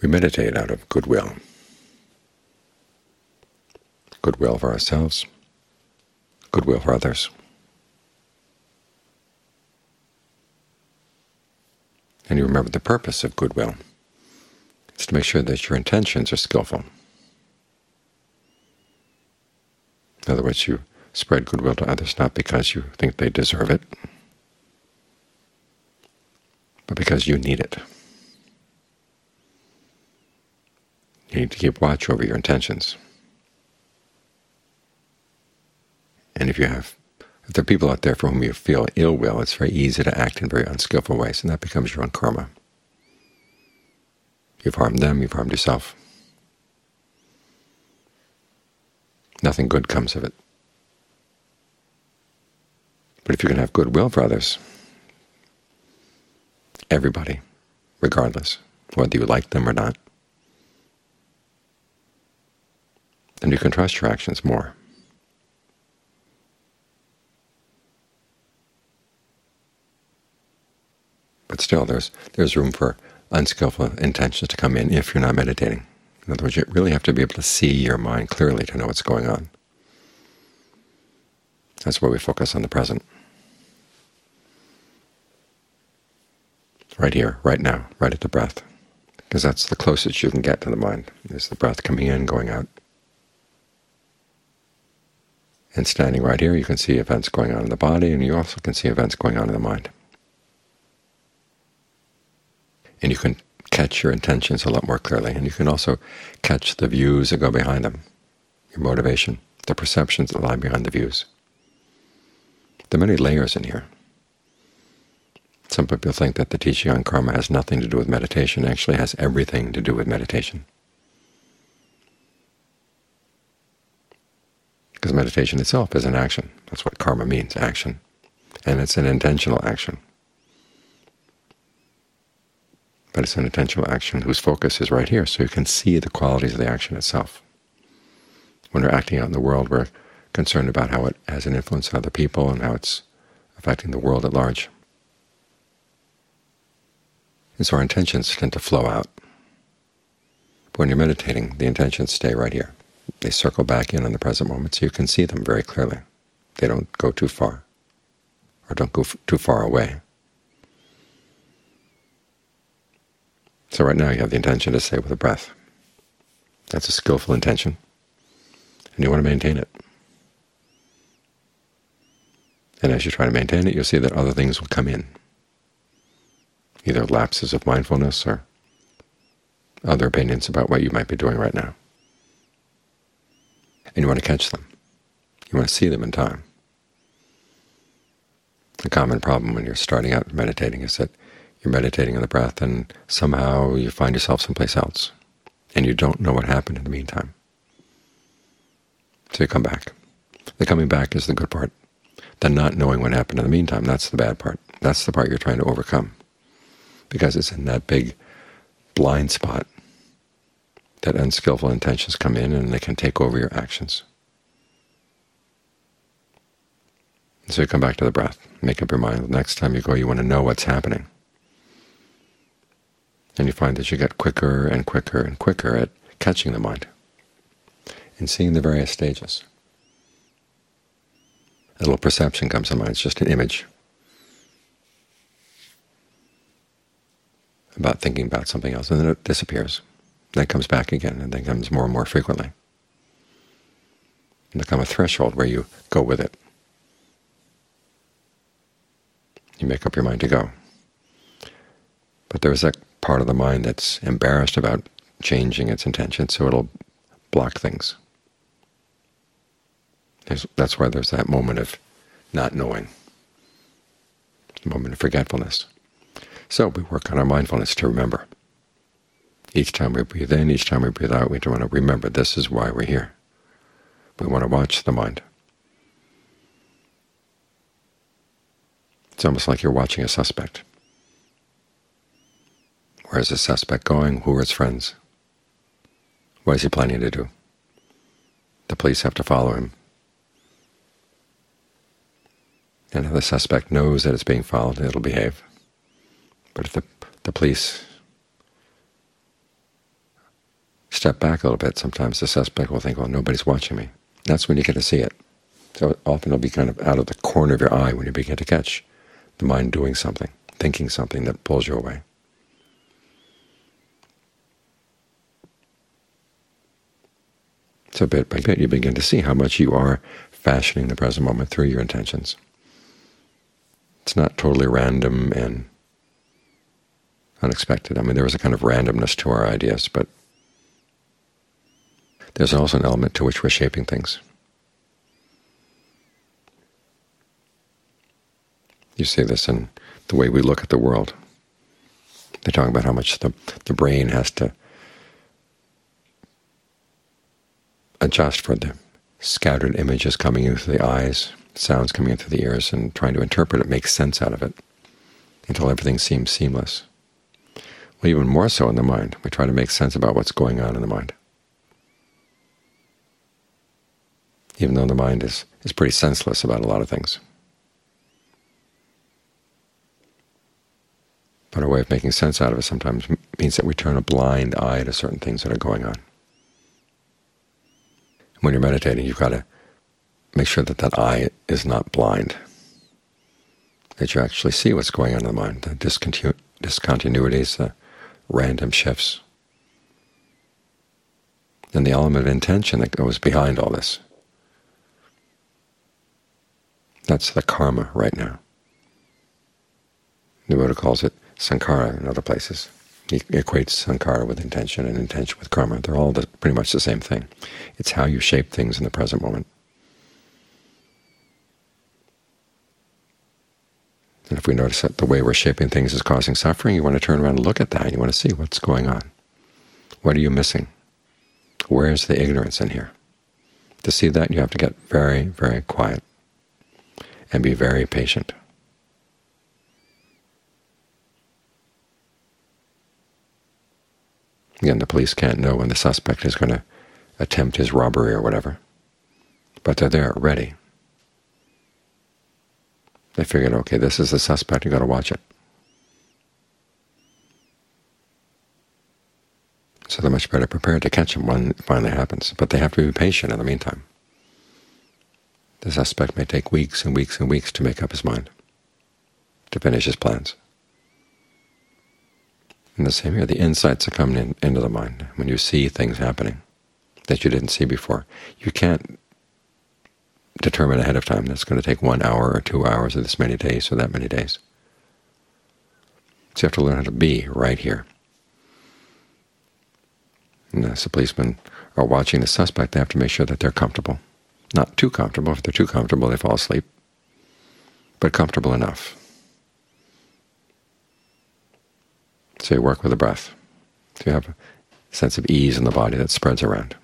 We meditate out of goodwill. Goodwill for ourselves, goodwill for others. And you remember the purpose of goodwill. It's to make sure that your intentions are skillful. In other words, you spread goodwill to others not because you think they deserve it, but because you need it. You need to keep watch over your intentions. And if you have, if there are people out there for whom you feel ill will, it's very easy to act in very unskillful ways, and that becomes your own karma. You've harmed them, you've harmed yourself. Nothing good comes of it. But if you can have goodwill for others, everybody, regardless, whether you like them or not, then you can trust your actions more. But still, there's there's room for unskillful intentions to come in if you're not meditating. In other words, you really have to be able to see your mind clearly to know what's going on. That's why we focus on the present. Right here, right now, right at the breath, because that's the closest you can get to the mind, is the breath coming in, going out. And standing right here, you can see events going on in the body, and you also can see events going on in the mind. And you can catch your intentions a lot more clearly, and you can also catch the views that go behind them, your motivation, the perceptions that lie behind the views. There are many layers in here. Some people think that the teaching on karma has nothing to do with meditation. It actually has everything to do with meditation. Because meditation itself is an action. That's what karma means, action. And it's an intentional action. But it's an intentional action whose focus is right here, so you can see the qualities of the action itself. When we're acting out in the world, we're concerned about how it has an influence on other people and how it's affecting the world at large. And so our intentions tend to flow out. But when you're meditating, the intentions stay right here. They circle back in in the present moment, so you can see them very clearly. They don't go too far, or don't go too far away. So right now you have the intention to stay with the breath. That's a skillful intention, and you want to maintain it. And as you try to maintain it, you'll see that other things will come in, either lapses of mindfulness or other opinions about what you might be doing right now. And you want to catch them. You want to see them in time. The common problem when you're starting out meditating is that you're meditating on the breath and somehow you find yourself someplace else, and you don't know what happened in the meantime. So you come back. The coming back is the good part. The not knowing what happened in the meantime, that's the bad part. That's the part you're trying to overcome, because it's in that big blind spot that unskillful intentions come in and they can take over your actions. So you come back to the breath. Make up your mind. The next time you go, you want to know what's happening. And you find that you get quicker and quicker and quicker at catching the mind and seeing the various stages. A little perception comes to mind. It's just an image about thinking about something else, and then it disappears. Then it comes back again, and then comes more and more frequently. And become a threshold where you go with it. You make up your mind to go. But there's that part of the mind that's embarrassed about changing its intention, so it'll block things. That's why there's that moment of not knowing, a moment of forgetfulness. So we work on our mindfulness to remember. Each time we breathe in, each time we breathe out, we want to remember this is why we're here. We want to watch the mind. It's almost like you're watching a suspect. Where is the suspect going? Who are his friends? What is he planning to do? The police have to follow him. And if the suspect knows that it's being followed, it'll behave. But if the, the police step back a little bit, sometimes the suspect will think, well, nobody's watching me. That's when you get to see it. So often it'll be kind of out of the corner of your eye when you begin to catch the mind doing something, thinking something that pulls you away. So bit by bit you begin to see how much you are fashioning the present moment through your intentions. It's not totally random and unexpected. I mean, there is a kind of randomness to our ideas, but there's also an element to which we're shaping things. You see this in the way we look at the world. They talk about how much the, the brain has to adjust for the scattered images coming in through the eyes, sounds coming in through the ears, and trying to interpret it, make sense out of it, until everything seems seamless. Well, even more so in the mind. We try to make sense about what's going on in the mind. Even though the mind is, is pretty senseless about a lot of things. But our way of making sense out of it sometimes means that we turn a blind eye to certain things that are going on. When you're meditating, you've got to make sure that that eye is not blind, that you actually see what's going on in the mind, the discontinu discontinuities, the random shifts, and the element of intention that goes behind all this. That's the karma right now. The Buddha calls it sankhara in other places. He equates sankhara with intention and intention with karma. They're all the, pretty much the same thing. It's how you shape things in the present moment. And if we notice that the way we're shaping things is causing suffering, you want to turn around and look at that. You want to see what's going on. What are you missing? Where is the ignorance in here? To see that, you have to get very, very quiet and be very patient. Again, the police can't know when the suspect is going to attempt his robbery or whatever, but they're there ready. They figured, okay, this is the suspect, you've got to watch it. So they're much better prepared to catch him when it finally happens, but they have to be patient in the meantime. The suspect may take weeks and weeks and weeks to make up his mind, to finish his plans. And the same here, the insights that come in, into the mind when you see things happening that you didn't see before. You can't determine ahead of time that's going to take one hour or two hours or this many days or that many days. So you have to learn how to be right here. And as the policemen are watching the suspect, they have to make sure that they're comfortable. Not too comfortable. If they're too comfortable, they fall asleep, but comfortable enough. So you work with the breath. So you have a sense of ease in the body that spreads around.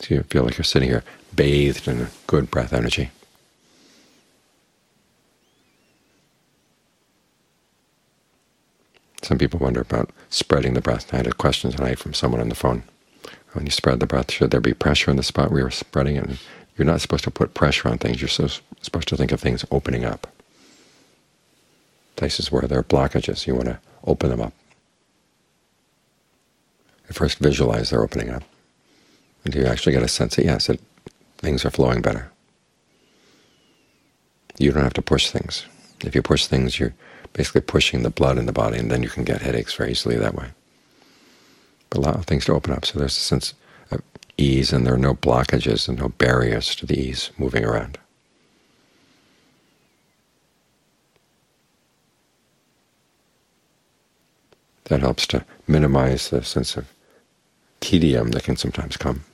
So you feel like you're sitting here bathed in good breath energy. Some people wonder about spreading the breath. I had a question tonight from someone on the phone. When you spread the breath, should there be pressure in the spot where you're spreading it? You're not supposed to put pressure on things. You're supposed to think of things opening up. Places where there are blockages, you want to open them up. At first visualize they're opening up until you actually get a sense that, yes, things are flowing better. You don't have to push things. If you push things, you're basically pushing the blood in the body, and then you can get headaches very easily that way. But allow things to open up, so there's a sense of ease, and there are no blockages and no barriers to the ease moving around. That helps to minimize the sense of tedium that can sometimes come.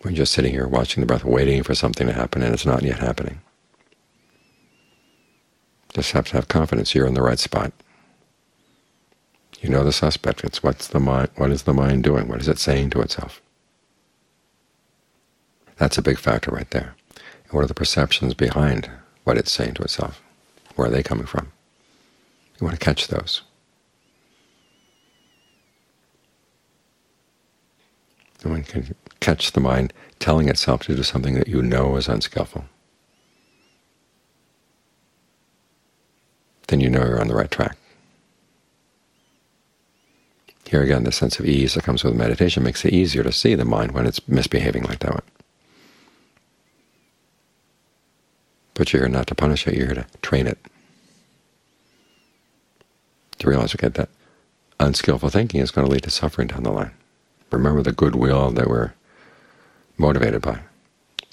When you're just sitting here watching the breath, waiting for something to happen, and it's not yet happening. Just have to have confidence you're in the right spot. You know the suspect. It's what's the mind. What is the mind doing? What is it saying to itself? That's a big factor right there. And what are the perceptions behind what it's saying to itself? Where are they coming from? You want to catch those. And one can catch the mind telling itself to do something that you know is unskillful. Then you know you're on the right track. Here again, the sense of ease that comes with meditation makes it easier to see the mind when it's misbehaving like that. But you're here not to punish it, you're here to train it. To realize, okay, that unskillful thinking is going to lead to suffering down the line. Remember the goodwill that we're motivated by.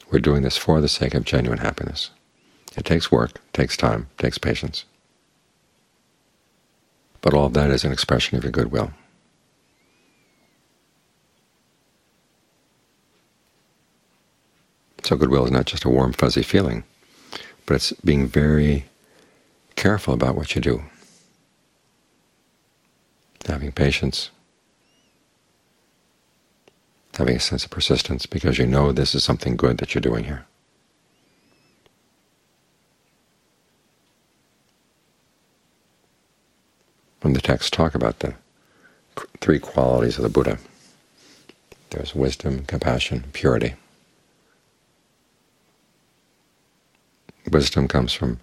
We're doing this for the sake of genuine happiness. It takes work, takes time, takes patience. But all of that is an expression of your goodwill. So goodwill is not just a warm, fuzzy feeling, but it's being very careful about what you do, having patience, having a sense of persistence, because you know this is something good that you're doing here. When the texts talk about the three qualities of the Buddha, there's wisdom, compassion, purity. Wisdom comes from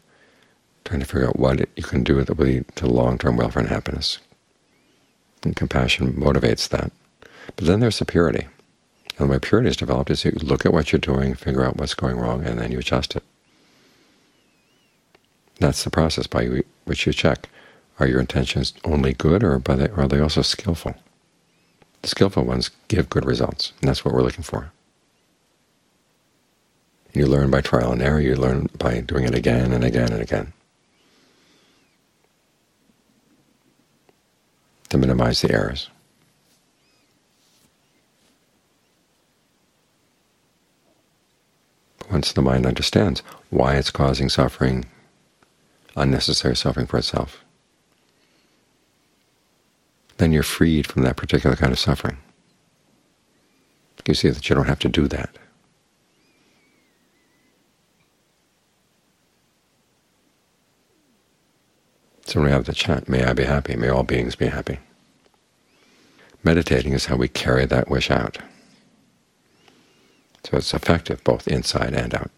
trying to figure out what you can do that will lead to long-term welfare and happiness. And compassion motivates that. But then there's the purity. And the way purity is developed is you look at what you're doing, figure out what's going wrong, and then you adjust it. That's the process by which you check. Are your intentions only good, or are they also skillful? The skillful ones give good results, and that's what we're looking for. You learn by trial and error. You learn by doing it again and again and again. To minimize the errors. Once the mind understands why it's causing suffering, unnecessary suffering for itself, then you're freed from that particular kind of suffering. You see that you don't have to do that. So we have the chant, may I be happy, may all beings be happy. Meditating is how we carry that wish out. So it's effective both inside and out.